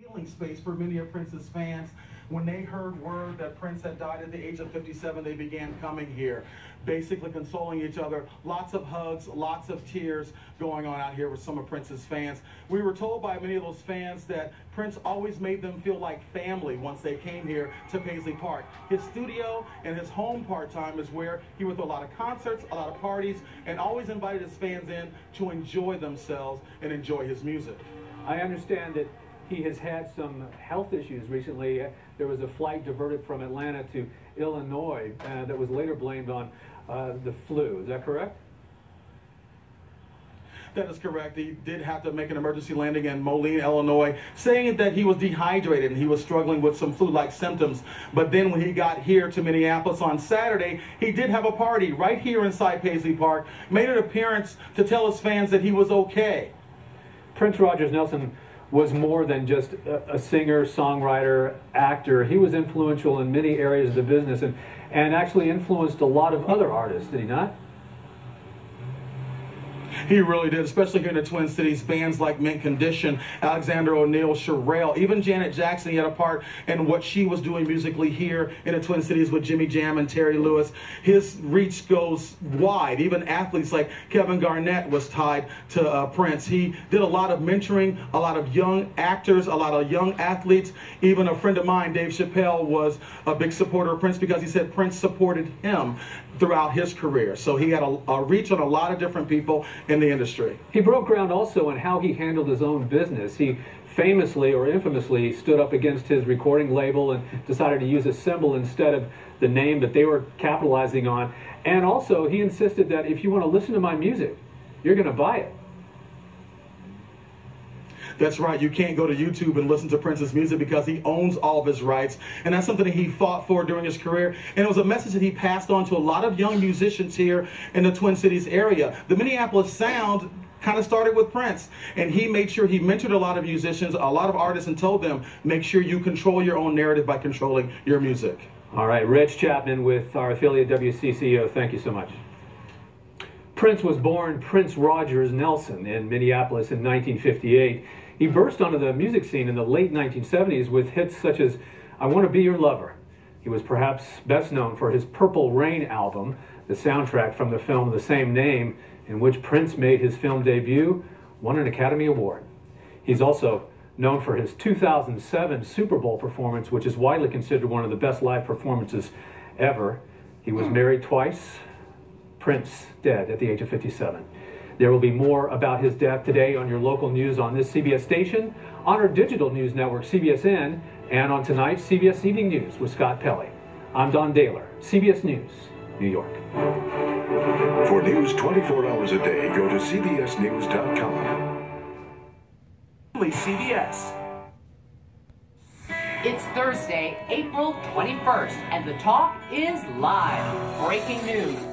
healing space for many of Prince's fans. When they heard word that Prince had died at the age of 57, they began coming here, basically consoling each other. Lots of hugs, lots of tears going on out here with some of Prince's fans. We were told by many of those fans that Prince always made them feel like family once they came here to Paisley Park. His studio and his home part-time is where he would throw a lot of concerts, a lot of parties, and always invited his fans in to enjoy themselves and enjoy his music. I understand that he has had some health issues recently. There was a flight diverted from Atlanta to Illinois uh, that was later blamed on uh, the flu. Is that correct? That is correct. He did have to make an emergency landing in Moline, Illinois, saying that he was dehydrated and he was struggling with some flu-like symptoms. But then when he got here to Minneapolis on Saturday, he did have a party right here inside Paisley Park, made an appearance to tell his fans that he was okay. Prince Rogers Nelson was more than just a, a, singer, songwriter, actor. He was influential in many areas of the business and, and actually influenced a lot of other artists, did he not? He really did, especially here in the Twin Cities. Bands like Mint Condition, Alexander O'Neal, Cherrelle, even Janet Jackson. He had a part in what she was doing musically here in the Twin Cities with Jimmy Jam and Terry Lewis. His reach goes wide. Even athletes like Kevin Garnett was tied to uh, Prince. He did a lot of mentoring, a lot of young actors, a lot of young athletes. Even a friend of mine, Dave Chappelle, was a big supporter of Prince because he said Prince supported him throughout his career. So he had a, a reach on a lot of different people in the industry. He broke ground also on how he handled his own business. He famously or infamously stood up against his recording label and decided to use a symbol instead of the name that they were capitalizing on. And also, he insisted that if you want to listen to my music, you're going to buy it. That's right. You can't go to YouTube and listen to Prince's music because he owns all of his rights. And that's something that he fought for during his career. And it was a message that he passed on to a lot of young musicians here in the Twin Cities area. The Minneapolis sound kind of started with Prince. And he made sure he mentored a lot of musicians, a lot of artists, and told them, make sure you control your own narrative by controlling your music. All right, Reg Chapman with our affiliate WCCO. Thank you so much. Prince was born Prince Rogers Nelson in Minneapolis in 1958. He burst onto the music scene in the late 1970s with hits such as I Want to Be Your Lover. He was perhaps best known for his Purple Rain album, the soundtrack from the film of the same name, in which Prince made his film debut, won an Academy Award. He's also known for his 2007 Super Bowl performance, which is widely considered one of the best live performances ever. He was hmm. married twice, Prince dead at the age of 57. There will be more about his death today on your local news on this CBS station, on our digital news network CBSN, and on tonight's CBS Evening News with Scott Pelley. I'm Don Dahler, CBS News, New York. For news 24 hours a day, go to CBSNews.com. CBS. It's Thursday, April 21st, and the talk is live. Breaking news.